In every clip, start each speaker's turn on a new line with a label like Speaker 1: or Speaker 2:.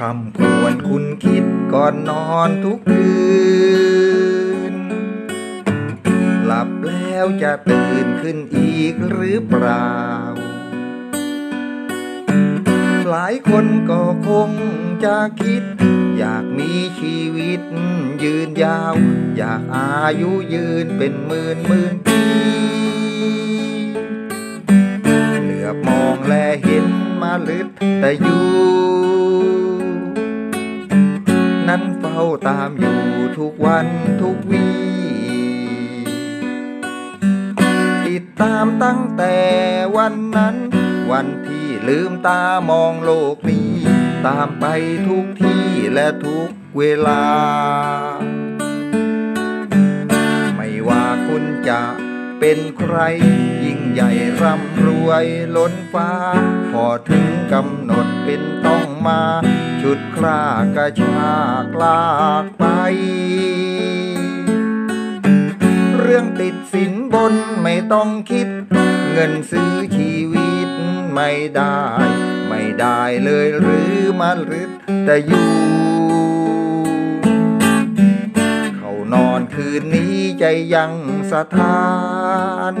Speaker 1: คำควรคุณคิดก่อนนอนทุกคืน หลับแล้วจะตื่นขึ้นอีกหรือเปล่า หลายคนก็คงจะคิด อยากมีชีวิตยืนยาว อยากอายุยืนเป็นหมื่นหมื่นปีเหลือบมองแลเห็นมาลึดแต่อยู่ ตามอยู่ทุกวันทุกวีติดตามตั้งแต่วันนั้น วันที่ลืมตามองโลกนี้ ตามไปทุกที่และทุกเวลา ไม่ว่าคุณจะเป็นใคร ยิ่งใหญ่ร่ำรวยล้นฟ้า พอถึงกำหนดเป็นต้องมา ชุดครากระชากลากไป เรื่องติดสินบนไม่ต้องคิด เงินซื้อชีวิตไม่ได้ ไม่ได้เลยหรือมารึดแต่อยู่เขานอนคืนนี้ใจยังสถาน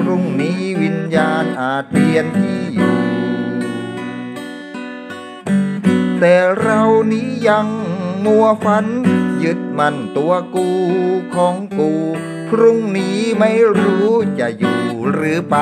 Speaker 1: พรุ่งนี้วิญญาณอาจเปลี่ยนที่อยู่ แต่เรานี้ยังมัวฝัน ยึดมั่นตัวกูของกู พรุ่งนี้ไม่รู้จะอยู่หรือไป